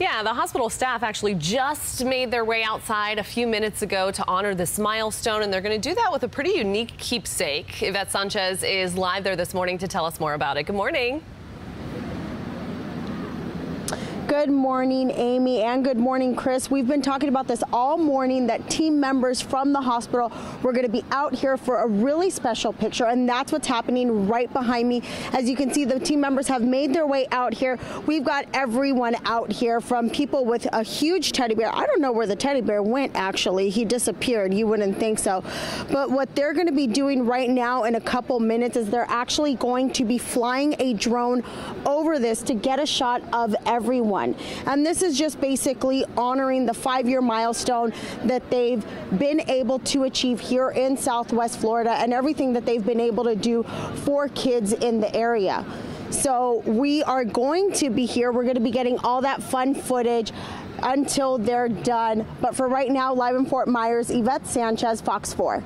Yeah, the hospital staff actually just made their way outside a few minutes ago to honor this milestone, and they're going to do that with a pretty unique keepsake. Yvette Sanchez is live there this morning to tell us more about it. Good morning. Good morning, Amy, and good morning, Chris. We've been talking about this all morning that team members from the hospital were going to be out here for a really special picture, and that's what's happening right behind me. As you can see, the team members have made their way out here. We've got everyone out here from people with a huge teddy bear. I don't know where the teddy bear went, actually. He disappeared. You wouldn't think so. But what they're going to be doing right now in a couple minutes is they're actually going to be flying a drone over this to get a shot of everyone And this is just basically honoring the five year milestone that they've been able to achieve here in Southwest Florida and everything that they've been able to do for kids in the area. So we are going to be here. We're going to be getting all that fun footage until they're done. But for right now, live in Fort Myers, Yvette Sanchez, Fox 4.